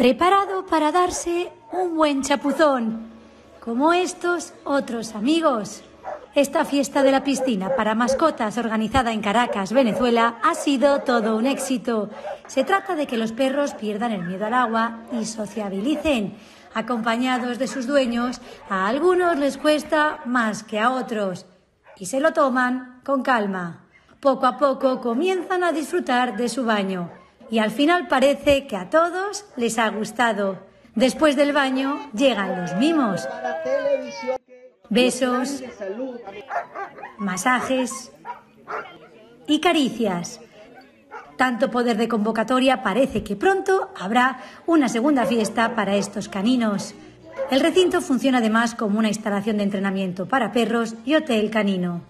preparado para darse un buen chapuzón, como estos otros amigos. Esta fiesta de la piscina para mascotas organizada en Caracas, Venezuela, ha sido todo un éxito. Se trata de que los perros pierdan el miedo al agua y sociabilicen. Acompañados de sus dueños, a algunos les cuesta más que a otros y se lo toman con calma. Poco a poco comienzan a disfrutar de su baño y al final parece que a todos les ha gustado. Después del baño llegan los mimos. Besos, masajes y caricias. Tanto poder de convocatoria parece que pronto habrá una segunda fiesta para estos caninos. El recinto funciona además como una instalación de entrenamiento para perros y hotel canino.